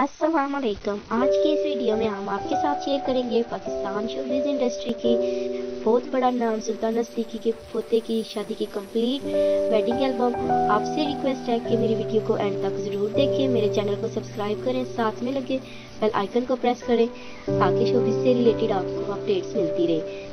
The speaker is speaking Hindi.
अस्सलाम वालेकुम आज की इस वीडियो में हम आपके साथ शेयर करेंगे पाकिस्तान शोबिज इंडस्ट्री की बहुत बड़ा नाम, सुल्तान सिद्दीकी के पोते की शादी की कंप्लीट वेडिंग एल्बम आपसे रिक्वेस्ट है कि मेरी वीडियो को एंड तक ज़रूर देखें, मेरे चैनल को सब्सक्राइब करें, साथ में लगे बेल आइकन को प्रेस करें, ताकि शोबिज से रिलेटेड आपको अपडेट्स मिलती रहे।